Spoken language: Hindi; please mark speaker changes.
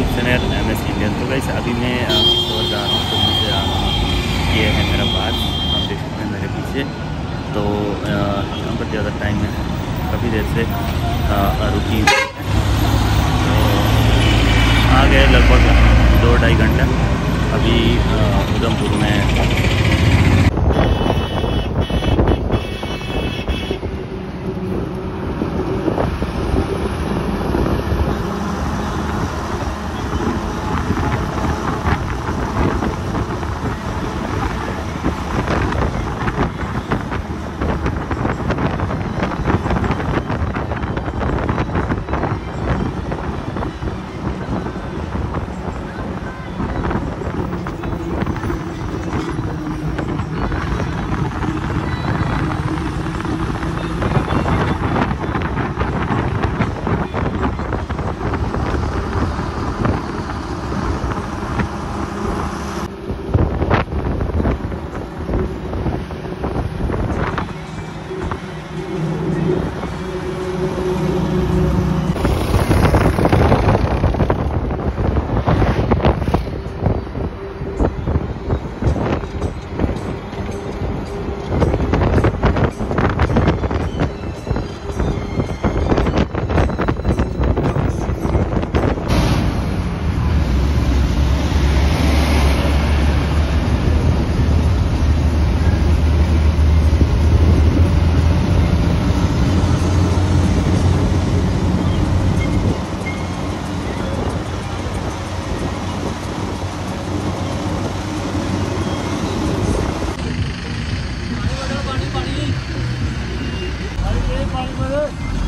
Speaker 1: YouTube channel M S Indian तो गई अभी मैं स्टोर जा रहा हूँ तो मुझे ये है मेरा बात, आप देख सकते हैं मेरे पीछे। तो यहाँ पर ज़्यादा टाइम है, काफ़ी देर से रुकी तो आ गए लगभग दो ढाई घंटा। अभी उधमपुर में
Speaker 2: meyveyi